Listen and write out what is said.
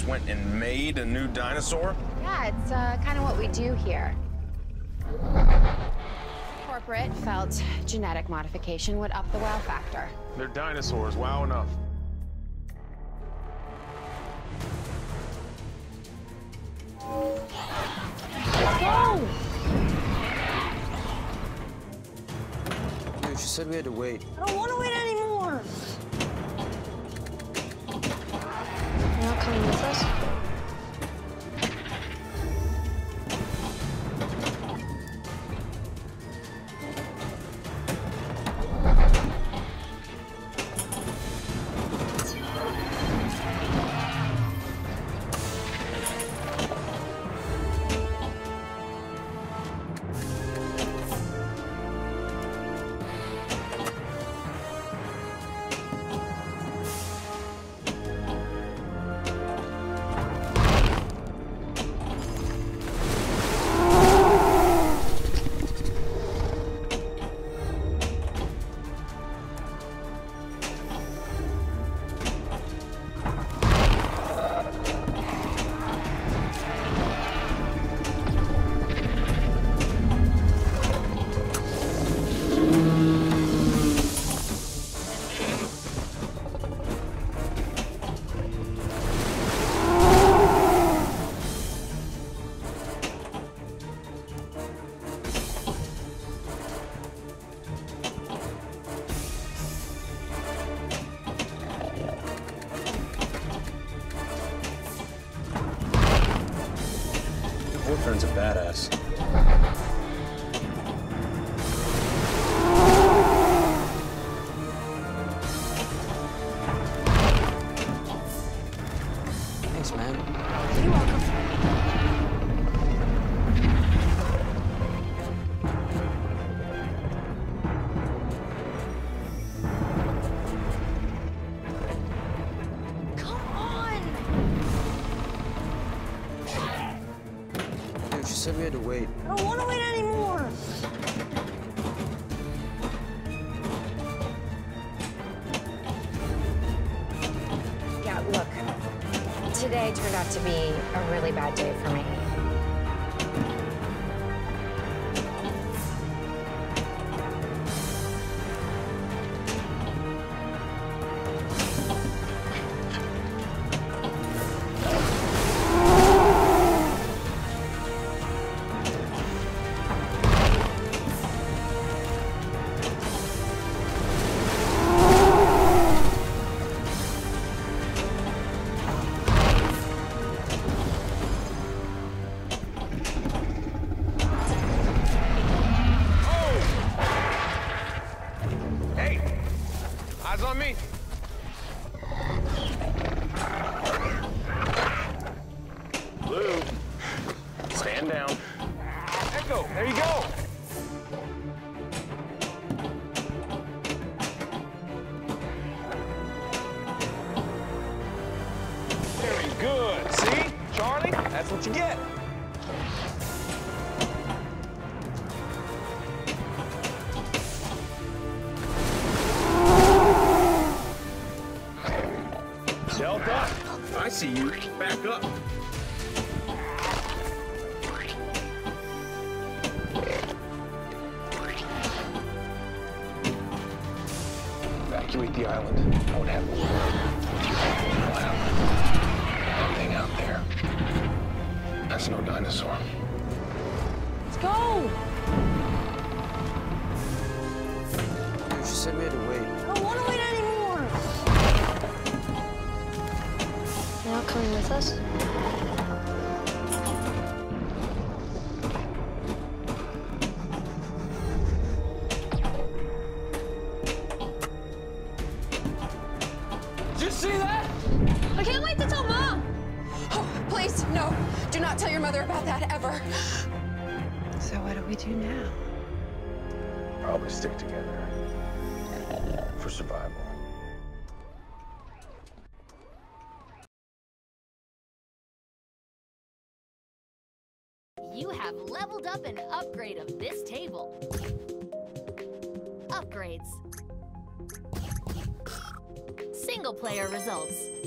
just went and made a new dinosaur? Yeah, it's uh, kind of what we do here. Corporate felt genetic modification would up the wow factor. They're dinosaurs, wow enough. Go! Dude, she said we had to wait. I don't want to wait anymore. Coming with us? Your a badass. Thanks, man. She said we had to wait. I don't want to wait anymore. Yeah, look. Today turned out to be a really bad day for me. On me! Blue, stand down. Echo, there you go! Very good. See? Charlie, that's what you get. See you. Back up. Evacuate the island. I would have That thing out there. That's no dinosaur. Let's go. Dude, she said we had to wait. Coming with us? Did you see that? I can't wait to tell mom. Oh, please, no. Do not tell your mother about that ever. So what do we do now? Probably stick together. For survival. You have leveled up an upgrade of this table. Upgrades. Single player results.